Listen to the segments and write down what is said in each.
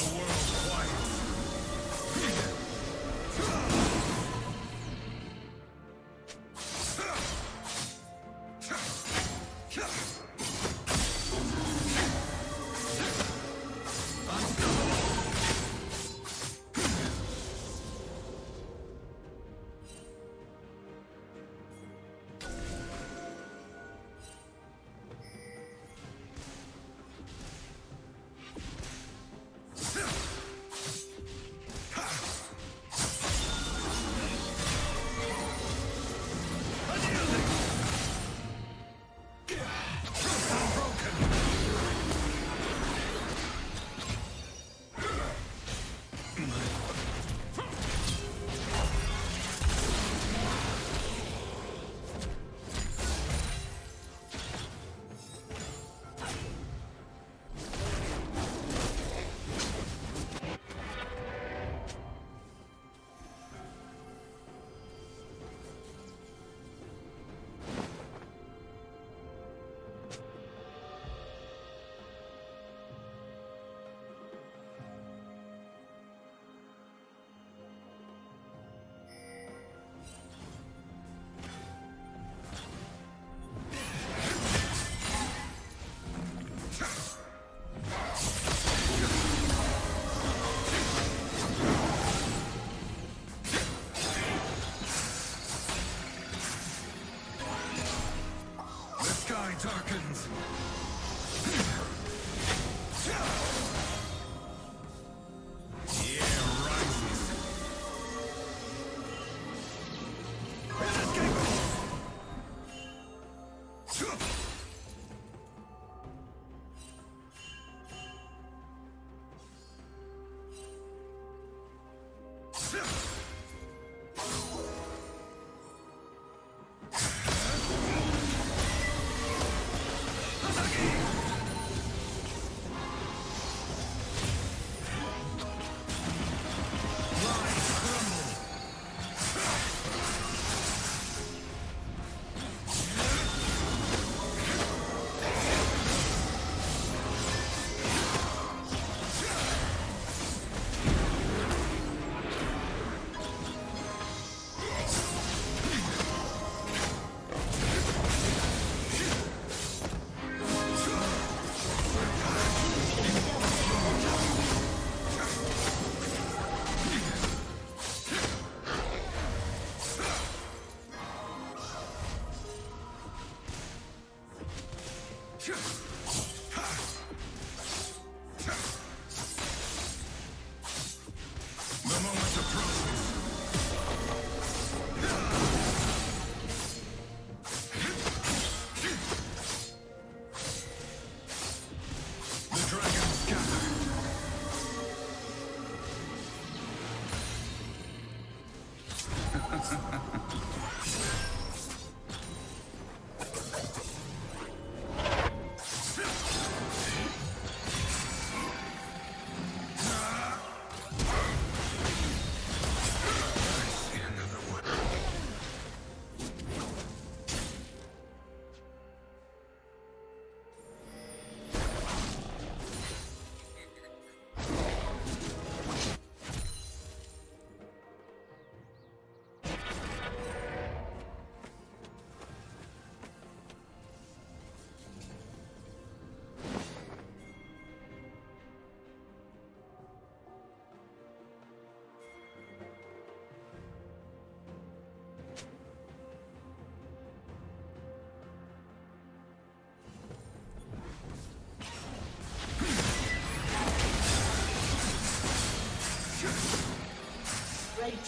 the world. Darkens.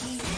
Team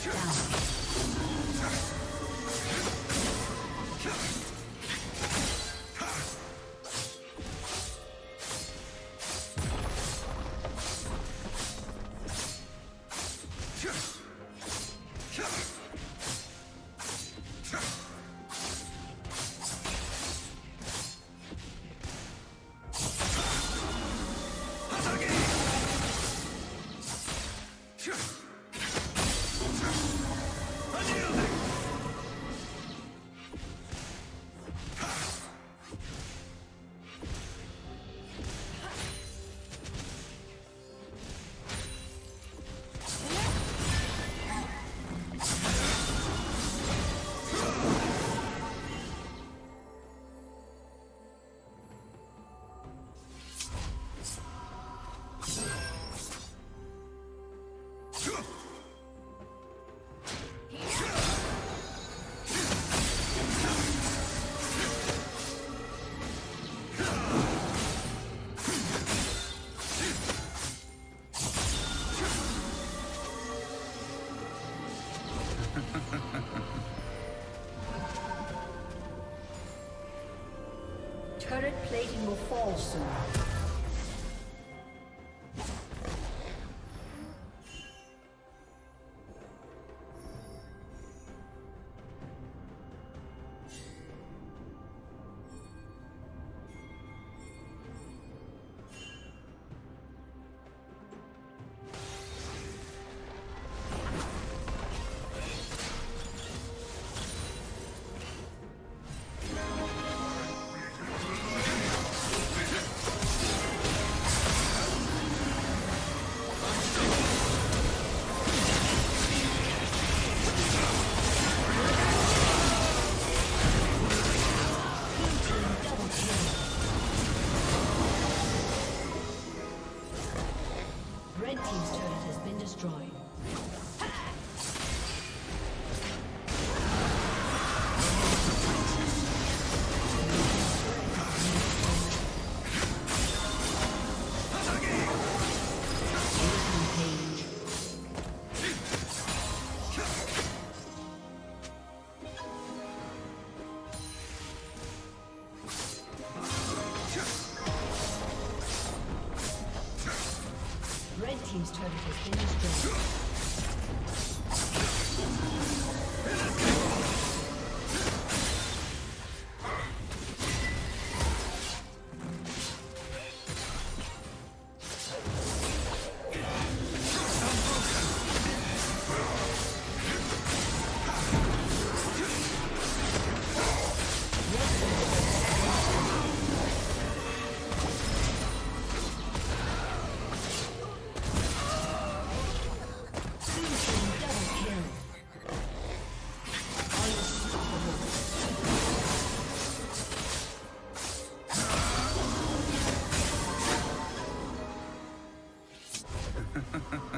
Shut down. Plating Ha ha ha ha.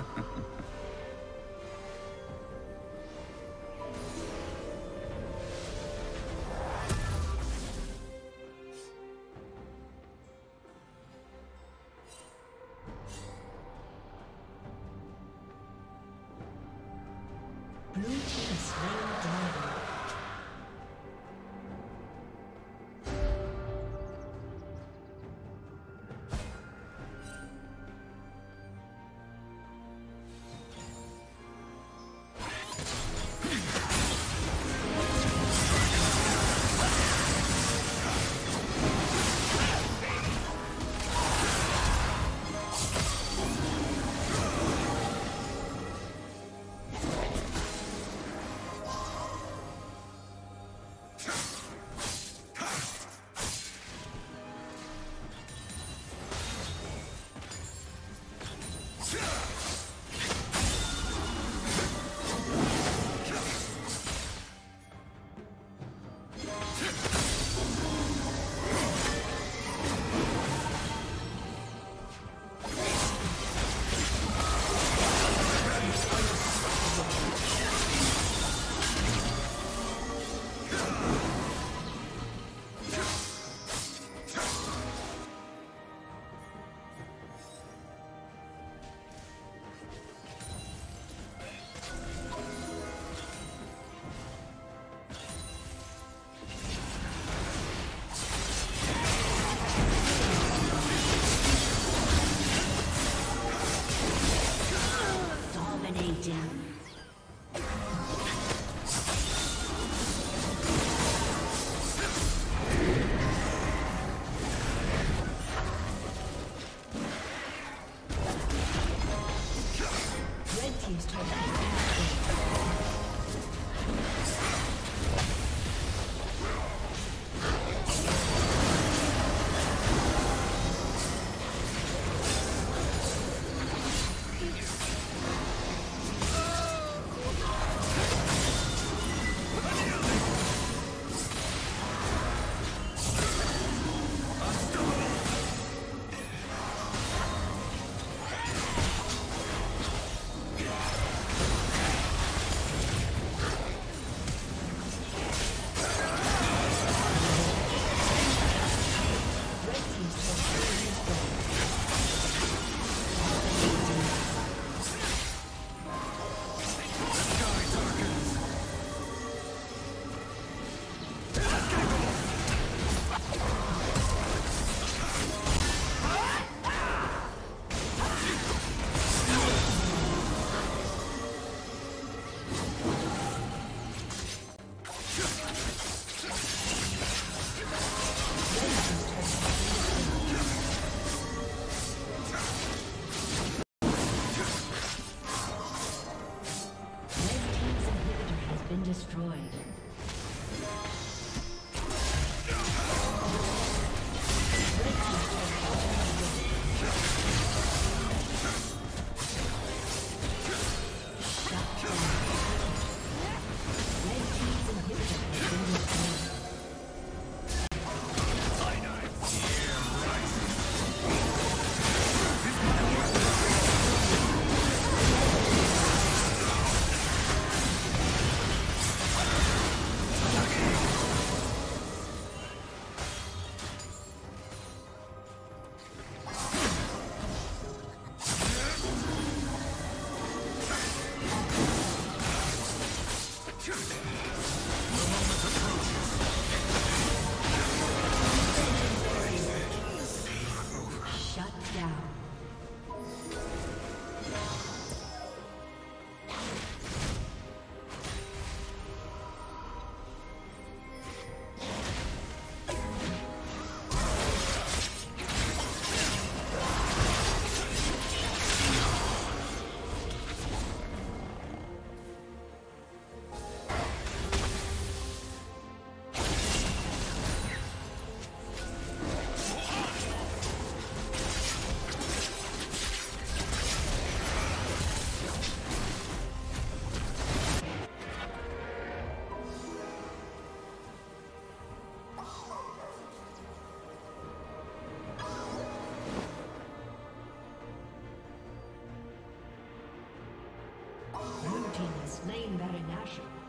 making that a national